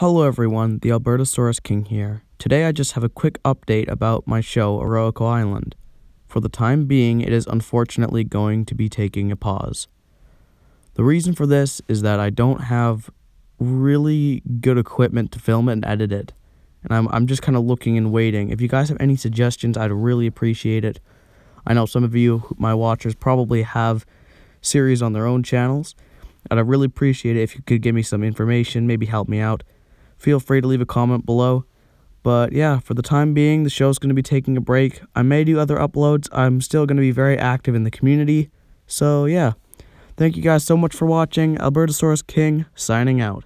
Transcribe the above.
Hello everyone, the Albertosaurus King here. Today I just have a quick update about my show, Oroaco Island. For the time being, it is unfortunately going to be taking a pause. The reason for this is that I don't have really good equipment to film it and edit it. And I'm, I'm just kind of looking and waiting. If you guys have any suggestions, I'd really appreciate it. I know some of you, my watchers, probably have series on their own channels, and I'd really appreciate it if you could give me some information, maybe help me out feel free to leave a comment below. But yeah, for the time being, the show's going to be taking a break. I may do other uploads. I'm still going to be very active in the community. So yeah, thank you guys so much for watching. Albertosaurus King, signing out.